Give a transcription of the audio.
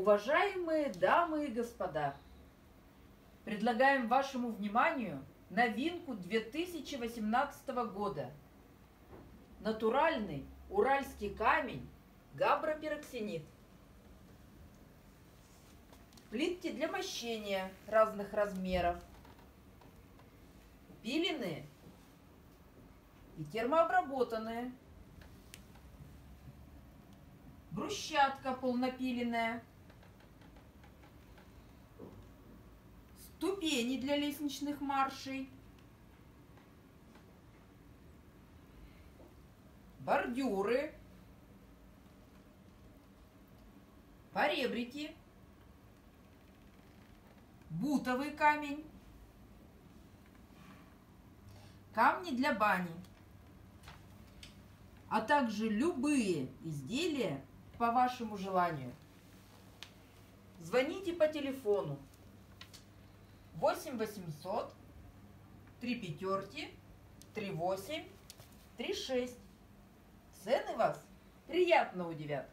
Уважаемые дамы и господа, предлагаем вашему вниманию новинку 2018 года. Натуральный уральский камень габропероксинит. Плитки для мощения разных размеров. Пиленные и термообработанные. Брусчатка полнопиленная. Ступени для лестничных маршей. Бордюры. Поребрики. Бутовый камень. Камни для бани. А также любые изделия по вашему желанию. Звоните по телефону 8 800 3 пятерки 3 8 3 6. Цены вас приятно удивят.